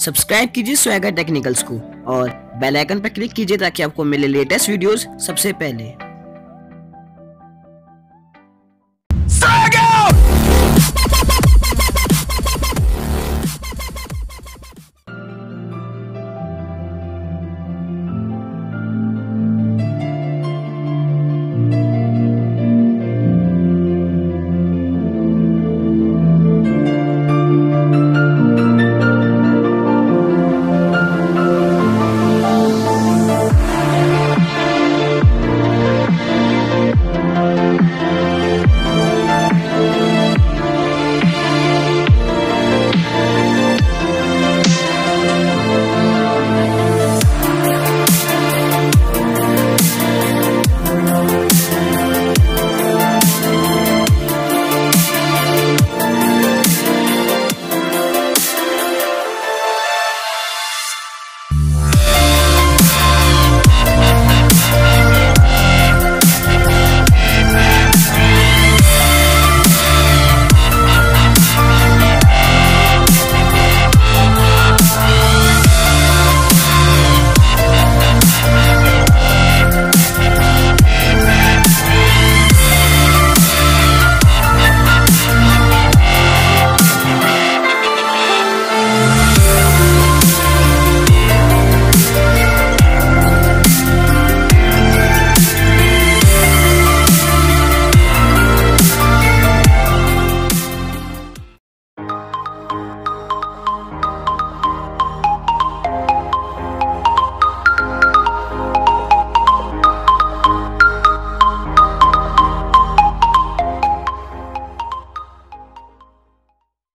Subscribe कीजिए swagger technicals को और बेल आइकन पर क्लिक कीजिए ताकि आपको मिले लेटेस्ट वीडियोस सबसे पहले।